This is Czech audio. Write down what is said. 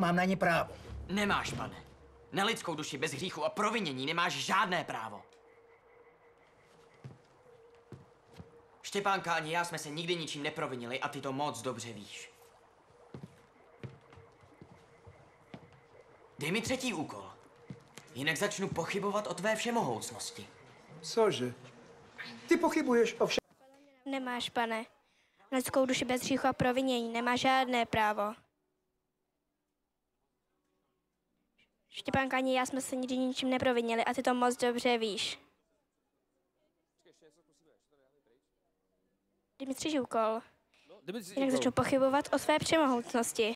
mám na ně právo. Nemáš, pane. Na lidskou duši bez hříchu a provinění nemáš žádné právo. Štěpánka ani já jsme se nikdy ničím neprovinili a ty to moc dobře víš. Dej mi třetí úkol. Jinak začnu pochybovat o tvé všemohoucnosti. Cože? Ty pochybuješ o všem. Nemáš, pane. Na lidskou duši bez hříchu a provinění nemá žádné právo. Štěpánka ani já jsme se nikdy ničím neprovinili a ty to moc dobře víš. Dej mi třetí úkol. Jinak začnu pochybovat o své přemohoucnosti.